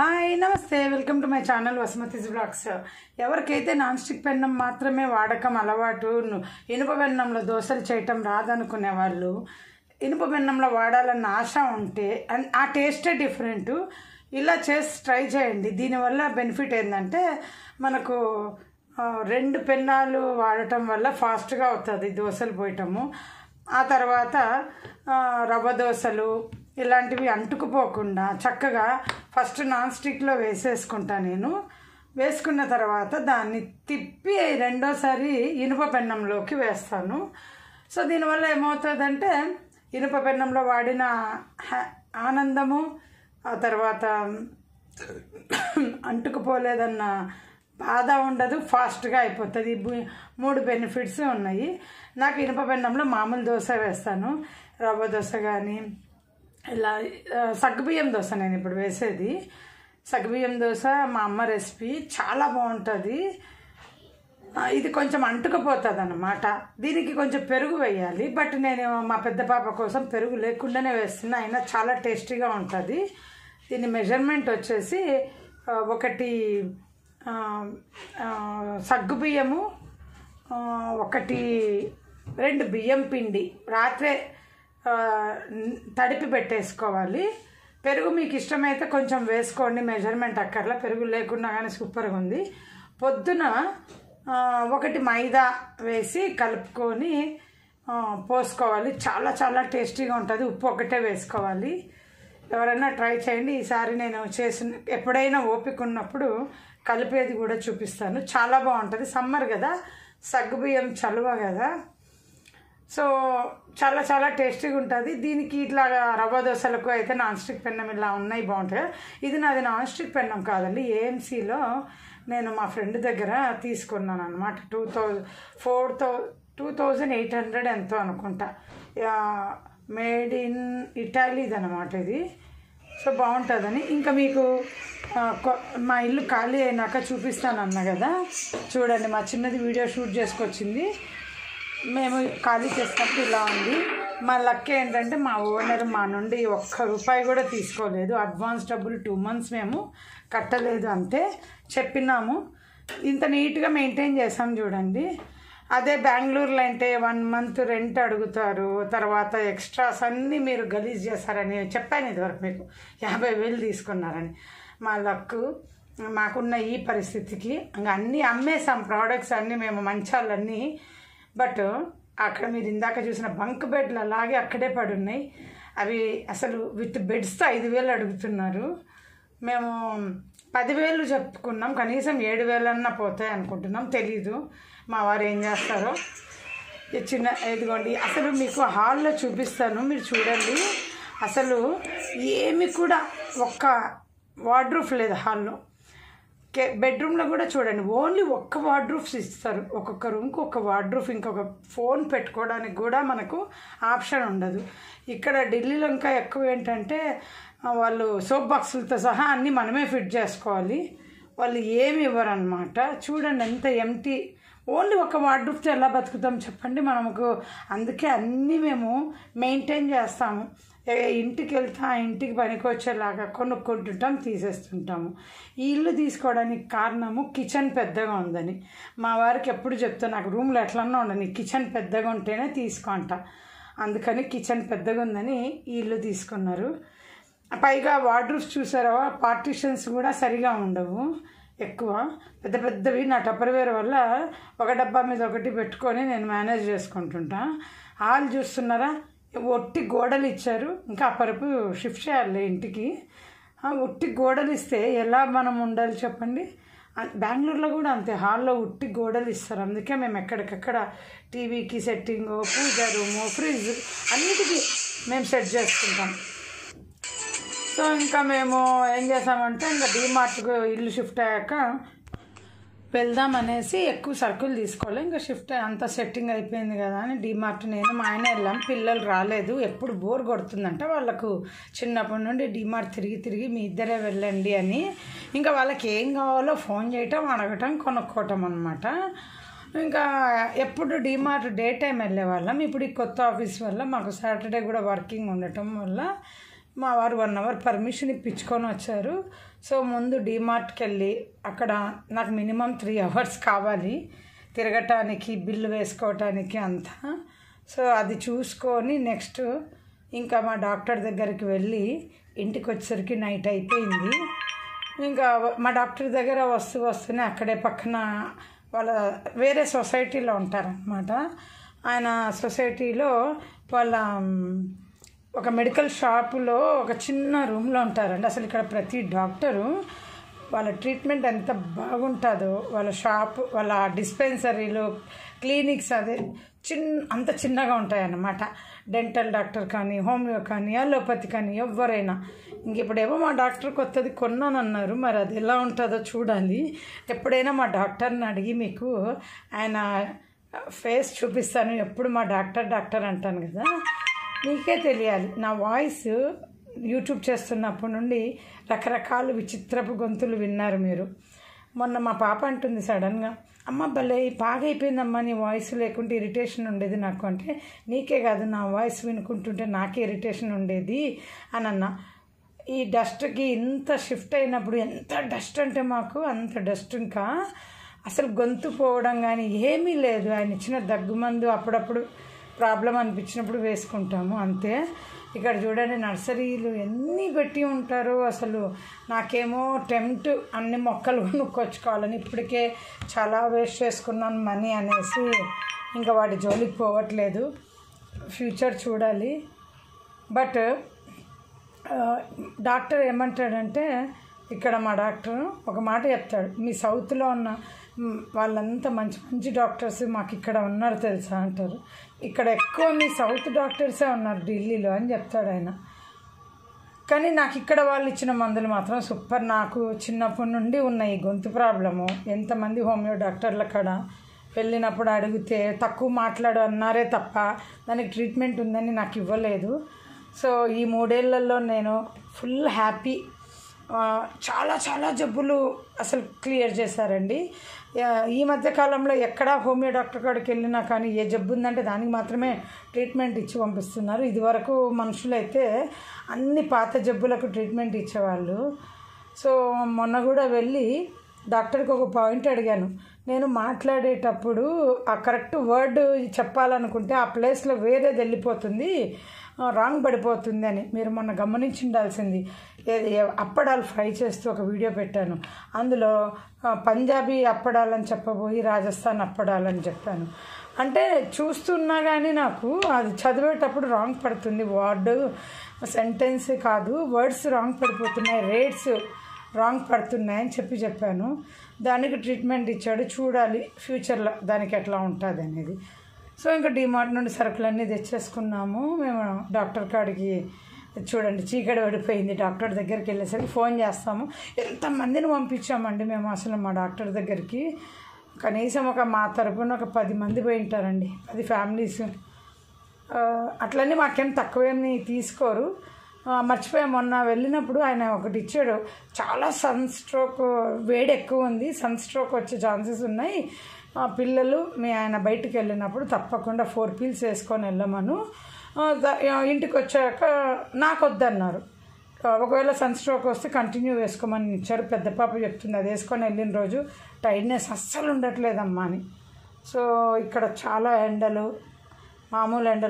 Hi నమస్తే. Welcome to my channel Vasumathi's blogs. ఎవరికైతే non stick పెన్నం మాత్రమే వాడకం అలవాటు ఇనుప పెన్నంలో దోశలు చేయటం రాదనుకునే వాళ్ళు ఇనుప పెన్నంలో వాడాలన్న ఆశ ఉంటే ఆ టేస్టే డిఫరెంట్. ఇలా చేసి ట్రై చేయండి. దీనివల్ల బెనిఫిట్ ఏంటంటే మనకు రెండు పెన్నాలు వాడటం వల్ల ఫాస్ట్గా అవుతుంది దోశలు పోయటము. ఆ తర్వాత రవ్వ దోశలు ఇలాంటివి అంటుకుపోకుండా చక్కగా ఫస్ట్ నాన్ స్టిక్లో వేసేసుకుంటా నేను. వేసుకున్న తర్వాత దాన్ని తిప్పి రెండోసారి ఇనుప పెన్నంలోకి వేస్తాను. సో దీనివల్ల ఏమవుతుందంటే ఇనుప పెన్నంలో వాడిన ఆనందము ఆ తర్వాత అంటుకుపోలేదన్న బాధ ఉండదు ఫాస్ట్గా అయిపోతుంది. మూడు బెనిఫిట్స్ ఉన్నాయి. నాకు ఇనుప పెన్నంలో మామూలు దోశ వేస్తాను. రవ్వ దోశ కానీ ఇలా సగ్గుబియ్యం దోశ నేను ఇప్పుడు వేసేది. సగ్గుబియ్యం దోశ మా అమ్మ రెసిపీ చాలా బాగుంటుంది. ఇది కొంచెం అంటుకుపోతుంది అన్నమాట దీనికి కొంచెం పెరుగు వేయాలి బట్ నేను మా పెద్ద పాప కోసం పెరుగు లేకుండానే వేస్తున్నా. అయినా చాలా టేస్టీగా ఉంటుంది. దీని మెజర్మెంట్ వచ్చేసి ఒకటి సగ్గుబియ్యము ఒకటి రెండు బియ్యం పిండి. రాత్రే తడిపి పెట్టేసుకోవాలి. పెరుగు మీకు ఇష్టమైతే కొంచెం వేసుకోండి. మెజర్మెంట్ అక్కర్లా. పెరుగు లేకుండా కానీ సూపర్గా ఉంది. పొద్దున ఒకటి మైదా వేసి కలుపుకొని పోసుకోవాలి. చాలా చాలా టేస్టీగా ఉంటుంది. ఉప్పు ఒకటే వేసుకోవాలి. ఎవరైనా ట్రై చేయండి. ఈసారి నేను చేసిన ఎప్పుడైనా ఓపిక ఉన్నప్పుడు కలిపేది కూడా చూపిస్తాను. చాలా బాగుంటుంది. సమ్మర్ కదా. సగ్గుబియ్యం చలువ కదా. సో చాలా చాలా టేస్టీగా ఉంటుంది. దీనికి ఇట్లా రవ్వ దోశలకు అయితే నాన్ స్టిక్ పెన్నం ఇలా ఉన్నాయి బాగుంటాయి. ఇది నాది నాన్ స్టిక్ పెన్నం కాదండి. ఏఎంసీలో నేను మా ఫ్రెండ్ దగ్గర తీసుకున్నాను అనమాట two thousand four thou two thousand eight hundred ఎంతో అనుకుంటా. మేడ్ ఇన్ ఇటాలీది అనమాట ఇది. సో బాగుంటుందని. ఇంకా మీకు మా ఇల్లు ఖాళీ అయినాక చూపిస్తాను అన్న కదా. చూడండి మా చిన్నది వీడియో షూట్ చేసుకొచ్చింది. మేము ఖాళీ చేసినప్పుడు ఇలా ఉంది. మా లక్ ఏంటంటే మా ఓనర్ మా నుండి ఒక్క రూపాయి కూడా తీసుకోలేదు. అడ్వాన్స్ డబ్బులు టూ మంత్స్ మేము కట్టలేదు అంతే చెప్పినాము. ఇంత నీట్గా మెయింటైన్ చేసాం చూడండి. అదే బెంగళూరులో అంటే వన్ మంత్ రెంట్ అడుగుతారు. తర్వాత ఎక్స్ట్రాస్ అన్నీ మీరు గలీజ్ చేస్తారని చెప్పాను ఇదివరకు మీకు. యాభై వేలు తీసుకున్నారని. మా లక్ మాకున్న ఈ పరిస్థితికి ఇంకా అన్నీ అమ్మేసాం ప్రోడక్ట్స్ అన్నీ మేము మంచాలన్నీ బట్ అక్కడ మీరు ఇందాక చూసిన బంక్ బెడ్లు అలాగే అక్కడే పడి ఉన్నాయి అవి అసలు విత్ బెడ్స్తో ఐదు వేలు అడుగుతున్నారు. మేము పదివేలు చెప్పుకున్నాం కనీసం ఏడు వేలన్నా పోతాయి అనుకుంటున్నాం. తెలీదు. మా వారు ఏం చేస్తారో. చిన్న ఇదిగోండి అసలు మీకు హాల్లో చూపిస్తాను మీరు చూడండి. అసలు ఏమి కూడా ఒక్క వార్డ్రూఫ్ లేదు హాల్లో. కే బెడ్రూమ్లో కూడా చూడండి ఓన్లీ ఒక్క వార్డ్రూఫ్స్ ఇస్తారు. ఒక్కొక్క రూమ్కి ఒక వార్డ్రూఫ్ ఇంకొక ఫోన్ పెట్టుకోవడానికి కూడా మనకు ఆప్షన్ ఉండదు. ఇక్కడ ఢిల్లీలో ఇంకా ఎక్కువ ఏంటంటే వాళ్ళు సోప్ బాక్సులతో సహా అన్నీ మనమే ఫిట్ చేసుకోవాలి. వాళ్ళు ఏమి ఇవ్వరు అనమాట చూడండి ఎంత ఎంటీ ఓన్లీ ఒక వార్డ్రూఫ్తో ఎలా బతుకుతాం చెప్పండి. మనకు అందుకే అన్నీ మేము మెయింటైన్ చేస్తాము. ఇంటికి వెళ్తే ఆ ఇంటికి పనికొచ్చేలాగా కొనుక్కుంటుంటాం తీసేస్తుంటాము. ఈ ఇల్లు తీసుకోవడానికి కారణము కిచెన్ పెద్దగా ఉందని. మా వారికి ఎప్పుడు చెప్తా నాకు రూమ్లో ఎట్లన్నా ఉండని కిచెన్ పెద్దగా ఉంటేనే తీసుకుంటా అందుకని కిచెన్ పెద్దగా ఉందని ఈ ఇల్లు తీసుకున్నారు. పైగా వార్డ్రూఫ్స్ చూసారా పార్టిషన్స్ కూడా సరిగా ఉండవు. ఎక్కువ. పెద్ద పెద్దవి నా టప్పర్వేర్ వల్ల ఒక డబ్బా మీద ఒకటి పెట్టుకొని నేను మేనేజ్ చేసుకుంటుంటా. హాల్ చూస్తున్నారా? ఒట్టి గోడలు ఇచ్చారు. ఇంకా అప్పరపు షిఫ్ట్ చేయాలి ఇంటికి. ఉట్టి గోడలు ఇస్తే ఎలా మనం ఉండాలి చెప్పండి? బెంగళూరులో కూడా అంతే. హాల్లో ఉట్టి గోడలు ఇస్తారు. అందుకే మేము ఎక్కడికక్కడ టీవీకి సెట్టింగ్ పూజ రూము ఫ్రిడ్జ్ అన్నిటికీ మేము సెట్ చేసుకుంటాం. సో ఇంకా మేము ఏం చేసామంటే ఇంకా డీమార్ట్కు ఇల్లు షిఫ్ట్ అయ్యాక వెళ్దాం అనేసి ఎక్కువ సరుకులు తీసుకోవాలి ఇంకా షిఫ్ట్ అంతా సెట్టింగ్ అయిపోయింది కదా అని డీమార్ట్ నేను మా ఆయన వెళ్ళాం. పిల్లలు రాలేదు. ఎప్పుడు బోర్ కొడుతుందంట. వాళ్ళకు చిన్నప్పటి నుండి డీమార్ట్ తిరిగి తిరిగి మీ ఇద్దరే వెళ్ళండి అని. ఇంకా వాళ్ళకి ఏం కావాలో ఫోన్ చేయటం అడగటం కొనుక్కోవటం అనమాట ఇంకా ఎప్పుడు డీమార్ట్ డే టైం వెళ్ళే వాళ్ళం. ఇప్పుడు ఈ కొత్త ఆఫీస్ వల్ల మాకు సాటర్డే కూడా వర్కింగ్ ఉండటం వల్ల మా వారు వన్ అవర్ పర్మిషన్ ఇప్పించుకొని వచ్చారు. సో ముందు డీమార్ట్కి వెళ్ళి అక్కడ నాకు మినిమం త్రీ అవర్స్ కావాలి తిరగటానికి బిల్లు వేసుకోవటానికి అంతా. సో అది చూసుకొని నెక్స్ట్ ఇంకా మా డాక్టర్ దగ్గరికి వెళ్ళి ఇంటికి వచ్చేసరికి నైట్ అయిపోయింది. ఇంకా మా డాక్టర్ దగ్గర వస్తూ వస్తూనే అక్కడే పక్కన వాళ్ళ వేరే సొసైటీలో ఉంటారనమాట ఆయన సొసైటీలో వాళ్ళ ఒక మెడికల్ షాపులో ఒక చిన్న రూమ్లో ఉంటారండి. అసలు ఇక్కడ ప్రతి డాక్టరు వాళ్ళ ట్రీట్మెంట్ ఎంత బాగుంటుందో వాళ్ళ షాప్ వాళ్ళ డిస్పెన్సరీలు క్లినిక్స్ అదే చిన్న అంత చిన్నగా ఉంటాయన్నమాట. డెంటల్ డాక్టర్ కానీ హోమియో కానీ అలోపతి కానీ ఎవరైనా ఇంక ఇప్పుడేమో మా డాక్టర్ కొత్తది కొన్నానన్నారు. మరి అది ఎలా ఉంటుందో చూడాలి. ఎప్పుడైనా మా డాక్టర్ని అడిగి మీకు ఆయన ఫేస్ చూపిస్తాను. ఎప్పుడు మా డాక్టర్ డాక్టర్ అంటాను కదా. నీకే తెలియాలి. నా వాయిస్ యూట్యూబ్ చేస్తున్నప్పటి నుండి రకరకాల విచిత్రపు గొంతులు విన్నారు మీరు. మొన్న మా పాప అంటుంది సడన్గా అమ్మ భలే బాగైపోయిందమ్మా నీ వాయిస్ లేకుంటే ఇరిటేషన్ ఉండేది నాకు. అంటే నీకే కాదు నా వాయిస్ వినుకుంటుంటే నాకే ఇరిటేషన్ ఉండేది. అని అన్నా. ఈ డస్ట్కి ఇంత షిఫ్ట్ అయినప్పుడు ఎంత డస్ట్ అంటే మాకు అంత డస్ట్ ఇంకా. అసలు గొంతు పోవడం కానీ ఏమీ లేదు. ఆయన ఇచ్చిన దగ్గుమందు అప్పుడప్పుడు ప్రాబ్లం అనిపించినప్పుడు వేసుకుంటాము అంతే. ఇక్కడ చూడండి నర్సరీలు ఎన్ని పెట్టి ఉంటారో అసలు. నాకేమో టెంప్ట్ అన్ని మొక్కలు కొనుక్కొచ్చుకోవాలని ఇప్పటికే చాలా వేస్ట్ చేసుకున్నాను మనీ అనేసి. ఇంకా వాటి జోలికి పోవట్లేదు. ఫ్యూచర్ చూడాలి. బట్ డాక్టర్ ఏమంటాడంటే ఇక్కడ మా డాక్టర్ ఒక మాట చెప్తాడు. మీ సౌత్లో ఉన్న వాళ్ళంతా మంచి మంచి డాక్టర్స్ మాకు ఇక్కడ ఉన్నారు తెలుసా అంటారు. ఇక్కడ ఎక్కువ మీ సౌత్ డాక్టర్సే ఉన్నారు ఢిల్లీలో అని చెప్తాడు ఆయన. కానీ నాకు ఇక్కడ వాళ్ళు ఇచ్చిన మందులు మాత్రం సూపర్. నాకు చిన్నప్పటి నుండి ఉన్న ఈ గొంతు ప్రాబ్లము ఎంతమంది హోమియో డాక్టర్ల కాడ వెళ్ళినప్పుడు అడిగితే తక్కువ మాట్లాడు అన్నారే తప్ప దానికి ట్రీట్మెంట్ ఉందని నాకు ఇవ్వలేదు. సో ఈ మూడేళ్ళలో నేను ఫుల్ హ్యాపీ చాలా చాలా జబ్బులు అసలు క్లియర్ చేశారండి. ఈ మధ్య కాలంలో ఎక్కడా హోమియో డాక్టర్ కాడికి వెళ్ళినా కానీ ఏ జబ్బు ఉందంటే దానికి మాత్రమే ట్రీట్మెంట్ ఇచ్చి పంపిస్తున్నారు. ఇదివరకు మనుషులైతే అన్ని పాత జబ్బులకు ట్రీట్మెంట్ ఇచ్చేవాళ్ళు. సో మొన్న కూడా వెళ్ళి డాక్టర్కి ఒక పాయింట్ అడిగాను. నేను మాట్లాడేటప్పుడు ఆ కరెక్ట్ వర్డ్ చెప్పాలనుకుంటే ఆ ప్లేస్లో వేరేది వెళ్ళిపోతుంది రాంగ్ పడిపోతుంది అని. మీరు మొన్న గమనించి ఉండాల్సింది. ఏది అప్పడాలు ఫ్రై చేస్తూ ఒక వీడియో పెట్టాను. అందులో పంజాబీ అప్పడాలని చెప్పబోయి రాజస్థాన్ అప్పడాలని చెప్పాను. అంటే చూస్తున్నా కానీ నాకు అది చదివేటప్పుడు రాంగ్ పడుతుంది. వర్డ్ సెంటెన్స్ కాదు వర్డ్స్ రాంగ్ పడిపోతున్నాయి రేట్స్ రాంగ్ పడుతున్నాయని చెప్పి చెప్పాను. దానికి ట్రీట్మెంట్ ఇచ్చాడు. చూడాలి ఫ్యూచర్లో దానికి ఎట్లా ఉంటుంది అనేది. సో ఇంకా డిమార్ట్ నుండి సరుకులన్నీ తెచ్చేసుకున్నాము. మేము డాక్టర్ కాడికి చూడండి చీకటి పడిపోయింది. డాక్టర్ దగ్గరికి వెళ్ళేసరికి ఫోన్ చేస్తాము. ఎంతమందిని పంపించామండి మేము అసలు మా డాక్టర్ దగ్గరికి? కనీసం ఒక మా తరపున ఒక పది మంది పోయి ఉంటారండి. పది ఫ్యామిలీస్. అట్లనే మాకేం తక్కువేమి తీసుకోరు. మర్చిపోయా. మొన్న వెళ్ళినప్పుడు ఆయన ఒకటి ఇచ్చాడు. చాలా సన్ స్ట్రోక్ వేడి ఎక్కువ ఉంది. సన్ స్ట్రోక్ వచ్చే ఛాన్సెస్ ఉన్నాయి. పిల్లలు మీ ఆయన బయటికి వెళ్ళినప్పుడు తప్పకుండా ఫోర్ పీల్స్ వేసుకొని వెళ్ళమను. ఇంటికి వచ్చాక నాకు వద్దన్నారు ఒకవేళ సన్ స్ట్రోక్ వస్తే కంటిన్యూ వేసుకోమని ఇచ్చారు. పెద్ద పాప చెప్తుంది అది వేసుకొని వెళ్ళిన రోజు టైర్నెస్ అస్సలు ఉండట్లేదమ్మా అని. సో ఇక్కడ చాలా ఎండలు మామూలు ఎండలు